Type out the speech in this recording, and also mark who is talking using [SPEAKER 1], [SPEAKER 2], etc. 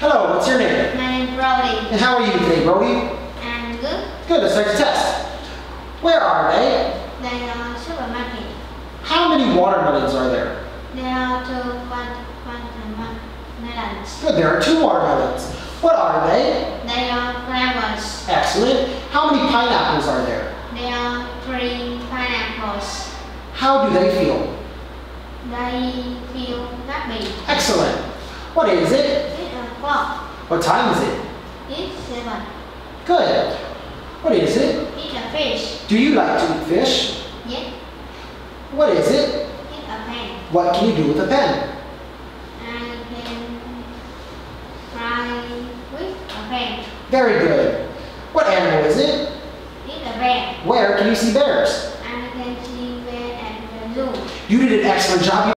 [SPEAKER 1] Hello, what's your name?
[SPEAKER 2] My name is Brody.
[SPEAKER 1] And how are you today, Brody?
[SPEAKER 2] I'm good.
[SPEAKER 1] Good, let's start the test. Where are they?
[SPEAKER 2] They are supermarket.
[SPEAKER 1] How many watermelons are there?
[SPEAKER 2] There are two one one melons.
[SPEAKER 1] Good, there are two watermelons. What are they?
[SPEAKER 2] They are flowers.
[SPEAKER 1] Excellent. How many pineapples are there?
[SPEAKER 2] There are three pineapples.
[SPEAKER 1] How do they feel?
[SPEAKER 2] They feel happy.
[SPEAKER 1] Excellent. What is it?
[SPEAKER 2] It's a four.
[SPEAKER 1] What time is it?
[SPEAKER 2] It's seven.
[SPEAKER 1] Good. What is it?
[SPEAKER 2] It's a fish.
[SPEAKER 1] Do you like to eat fish?
[SPEAKER 2] Yes.
[SPEAKER 1] What is it?
[SPEAKER 2] It's a pen.
[SPEAKER 1] What can you do with a pen?
[SPEAKER 2] I can fly with a pen.
[SPEAKER 1] Very good. What animal is it?
[SPEAKER 2] It's a bear.
[SPEAKER 1] Where can you see bears?
[SPEAKER 2] I can see bear at the zoo.
[SPEAKER 1] You did an excellent job.